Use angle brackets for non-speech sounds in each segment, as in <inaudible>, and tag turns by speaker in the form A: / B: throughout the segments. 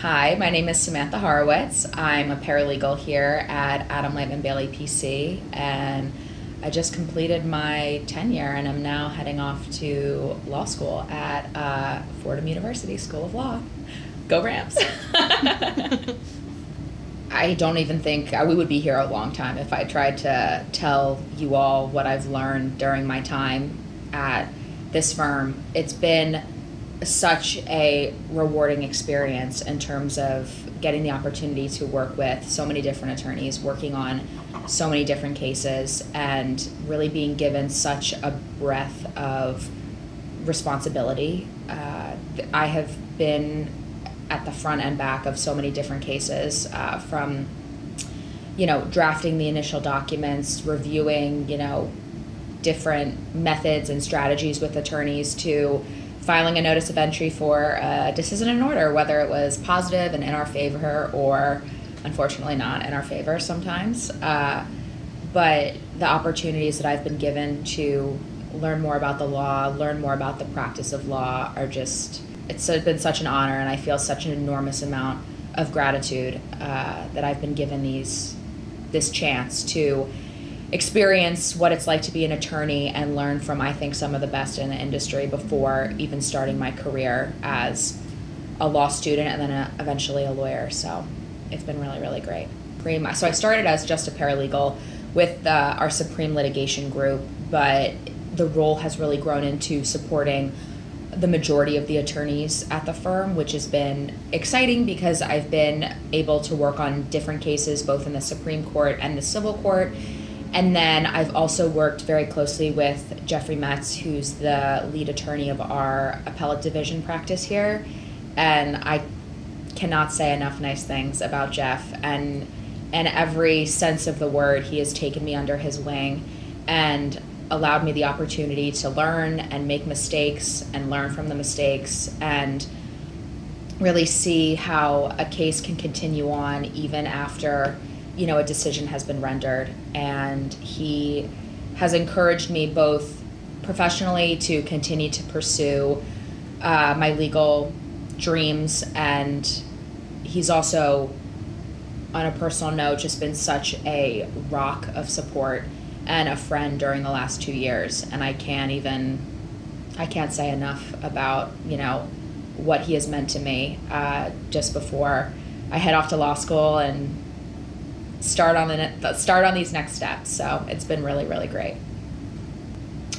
A: Hi, my name is Samantha Horowitz. I'm a paralegal here at Adam Leitman Bailey PC, and I just completed my tenure and I'm now heading off to law school at uh, Fordham University School of Law. Go Rams! <laughs> I don't even think uh, we would be here a long time if I tried to tell you all what I've learned during my time at this firm. It's been such a rewarding experience in terms of getting the opportunity to work with so many different attorneys, working on so many different cases, and really being given such a breadth of responsibility. Uh, I have been at the front and back of so many different cases uh, from you know drafting the initial documents reviewing you know different methods and strategies with attorneys to filing a notice of entry for a decision in order whether it was positive and in our favor or unfortunately not in our favor sometimes. Uh, but the opportunities that i've been given to learn more about the law learn more about the practice of law are just it's been such an honor, and I feel such an enormous amount of gratitude uh, that I've been given these this chance to experience what it's like to be an attorney and learn from I think some of the best in the industry before even starting my career as a law student and then a, eventually a lawyer. So it's been really really great. So I started as just a paralegal with our Supreme litigation group, but the role has really grown into supporting the majority of the attorneys at the firm, which has been exciting because I've been able to work on different cases both in the Supreme Court and the Civil Court. And then I've also worked very closely with Jeffrey Metz, who's the lead attorney of our appellate division practice here. And I cannot say enough nice things about Jeff. And in every sense of the word, he has taken me under his wing. And allowed me the opportunity to learn and make mistakes and learn from the mistakes and really see how a case can continue on even after you know a decision has been rendered. And he has encouraged me both professionally to continue to pursue uh, my legal dreams. And he's also on a personal note just been such a rock of support and a friend during the last two years. And I can't even, I can't say enough about, you know, what he has meant to me. Uh, just before I head off to law school and start on the start on these next steps. So it's been really, really great.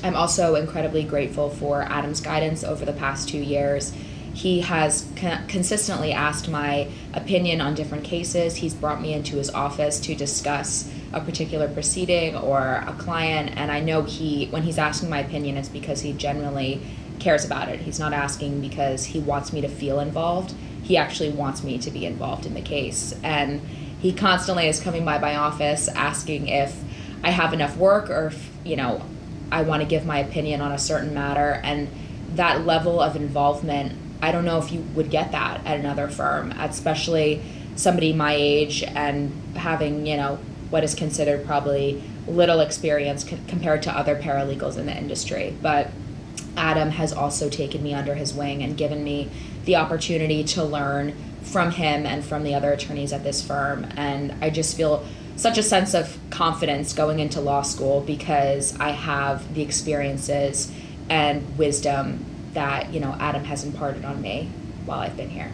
A: I'm also incredibly grateful for Adam's guidance over the past two years. He has consistently asked my opinion on different cases. He's brought me into his office to discuss a particular proceeding or a client and I know he when he's asking my opinion it's because he genuinely cares about it. He's not asking because he wants me to feel involved. He actually wants me to be involved in the case. And he constantly is coming by my office asking if I have enough work or if, you know, I want to give my opinion on a certain matter and that level of involvement, I don't know if you would get that at another firm, especially somebody my age and having, you know, what is considered probably little experience compared to other paralegals in the industry. But Adam has also taken me under his wing and given me the opportunity to learn from him and from the other attorneys at this firm. And I just feel such a sense of confidence going into law school because I have the experiences and wisdom that, you know, Adam has imparted on me while I've been here.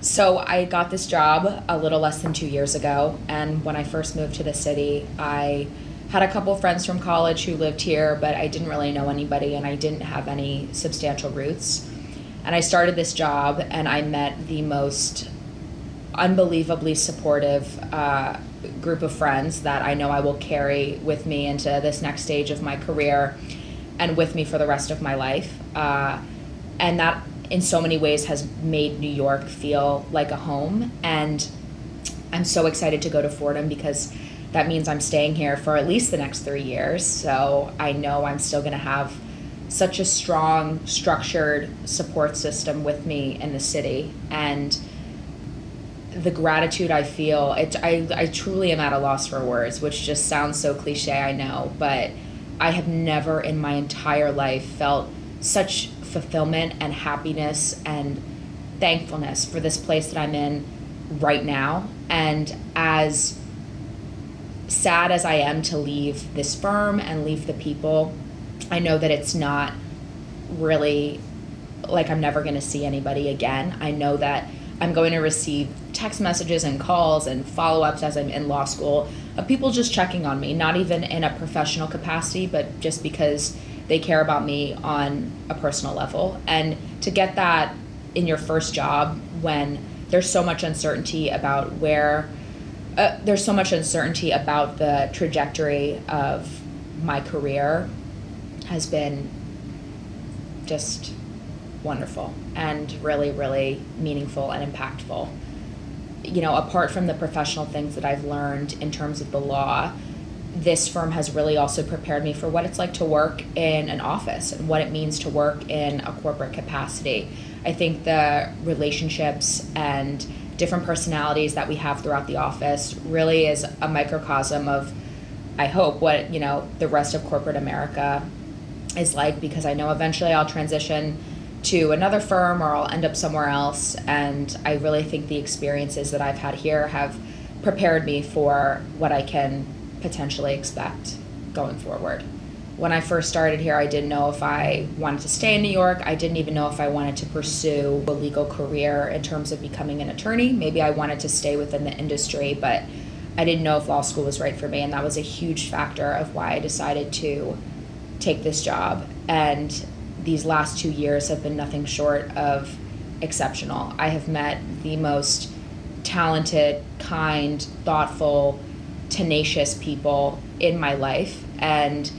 A: So I got this job a little less than two years ago, and when I first moved to the city, I had a couple friends from college who lived here, but I didn't really know anybody, and I didn't have any substantial roots. And I started this job, and I met the most unbelievably supportive uh, group of friends that I know I will carry with me into this next stage of my career and with me for the rest of my life. Uh, and that in so many ways has made New York feel like a home. And I'm so excited to go to Fordham because that means I'm staying here for at least the next three years. So I know I'm still going to have such a strong, structured support system with me in the city. And the gratitude I feel, it, I, I truly am at a loss for words, which just sounds so cliche, I know, but I have never in my entire life felt such fulfillment and happiness and thankfulness for this place that I'm in right now. And as sad as I am to leave this firm and leave the people, I know that it's not really like I'm never going to see anybody again. I know that I'm going to receive text messages and calls and follow ups as I'm in law school of people just checking on me, not even in a professional capacity, but just because they care about me on a personal level. And to get that in your first job when there's so much uncertainty about where, uh, there's so much uncertainty about the trajectory of my career has been just wonderful and really, really meaningful and impactful. You know, apart from the professional things that I've learned in terms of the law, this firm has really also prepared me for what it's like to work in an office and what it means to work in a corporate capacity. I think the relationships and different personalities that we have throughout the office really is a microcosm of I hope what, you know, the rest of corporate America is like because I know eventually I'll transition to another firm or I'll end up somewhere else and I really think the experiences that I've had here have prepared me for what I can potentially expect going forward. When I first started here, I didn't know if I wanted to stay in New York. I didn't even know if I wanted to pursue a legal career in terms of becoming an attorney. Maybe I wanted to stay within the industry, but I didn't know if law school was right for me. And that was a huge factor of why I decided to take this job. And these last two years have been nothing short of exceptional. I have met the most talented, kind, thoughtful, tenacious people in my life. And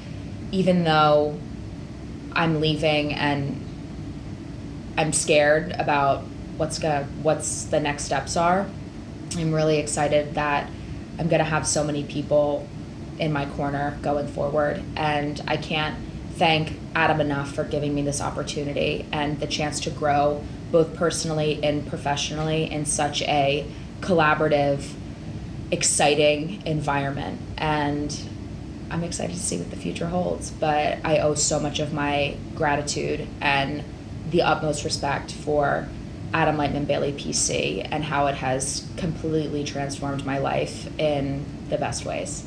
A: even though I'm leaving and I'm scared about what's gonna what's the next steps are, I'm really excited that I'm gonna have so many people in my corner going forward. And I can't thank Adam enough for giving me this opportunity and the chance to grow both personally and professionally in such a collaborative exciting environment and I'm excited to see what the future holds. But I owe so much of my gratitude and the utmost respect for Adam Leitman Bailey PC and how it has completely transformed my life in the best ways.